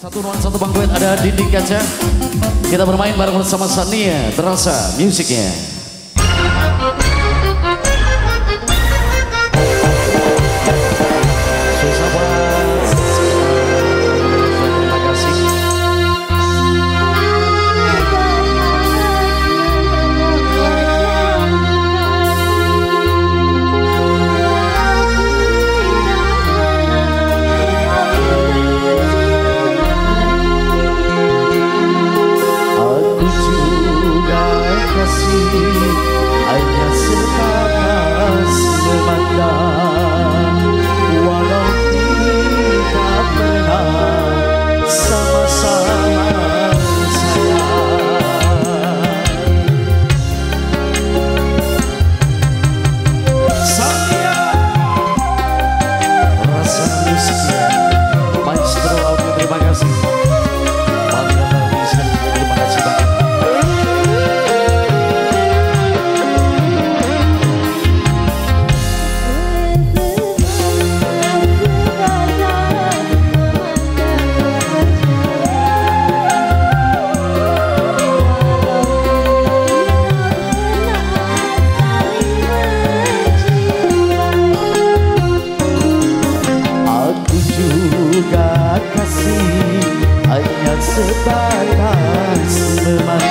Satu ruang satu bangkuet ada dinding kaca. Kita bermain bareng bersama Sania, terasa musiknya. juga kasih hanya sebatas memang.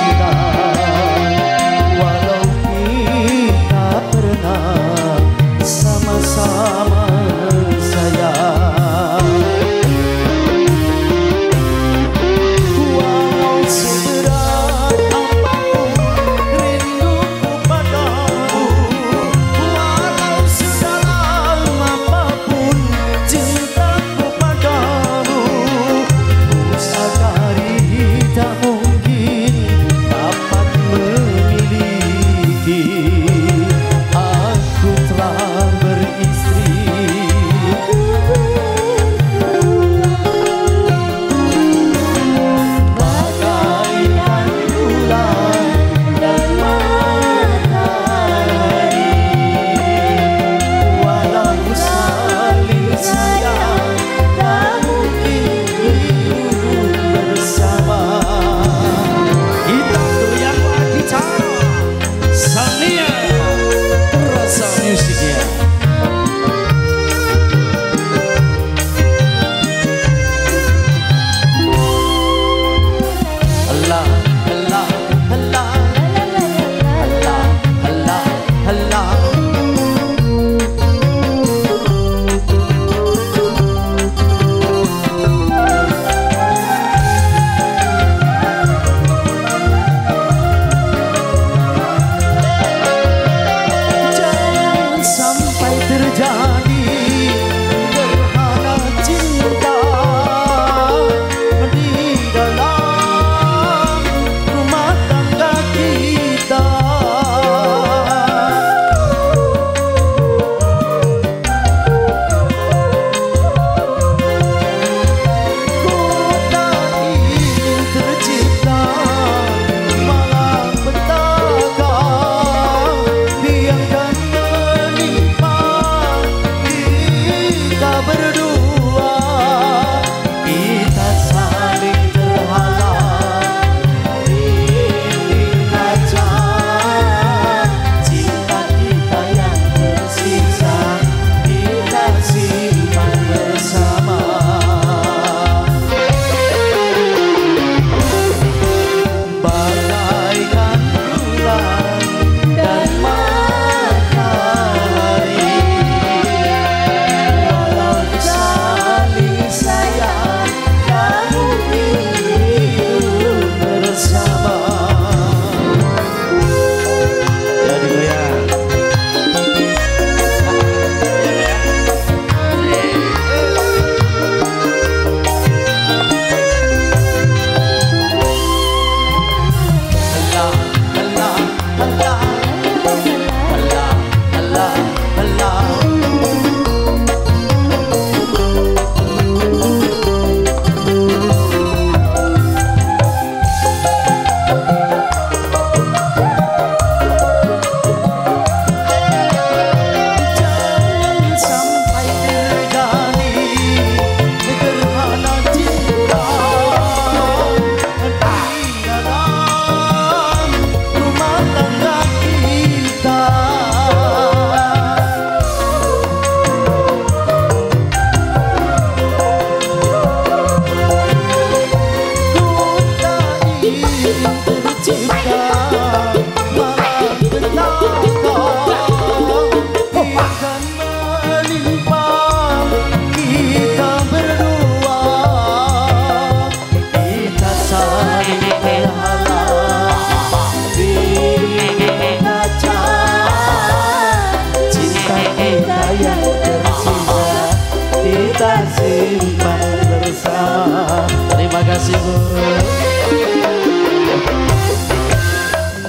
kita simpan bersama Terima kasih Bu.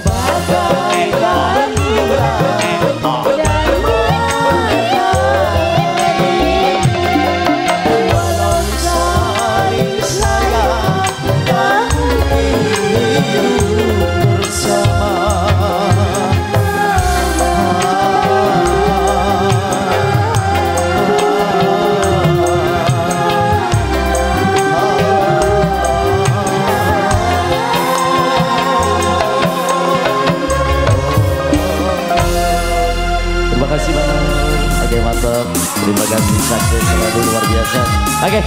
Bagaikan bulan mantap. Terima kasih sukses selalu luar biasa. Oke,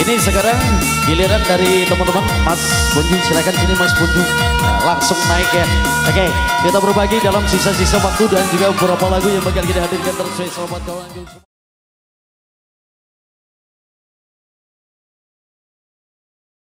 ini sekarang giliran dari teman-teman Mas Bunju silakan sini Mas Bunju. Nah, langsung naik ya. Oke, kita berbagi dalam sisa-sisa waktu dan juga beberapa lagu yang bakal kita hadirkan terus selamat kawan.